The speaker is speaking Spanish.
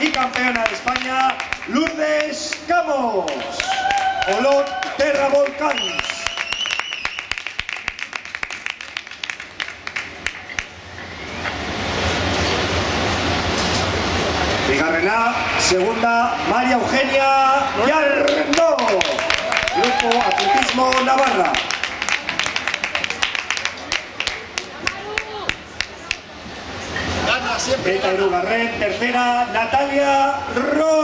y campeona de España, Lourdes Camos. Olot Terra Volcans. Bigarrena, segunda, María Eugenia Yarno. Grupo Atletismo Navarra. Eta Irugarren, tercera, Natalia Ro.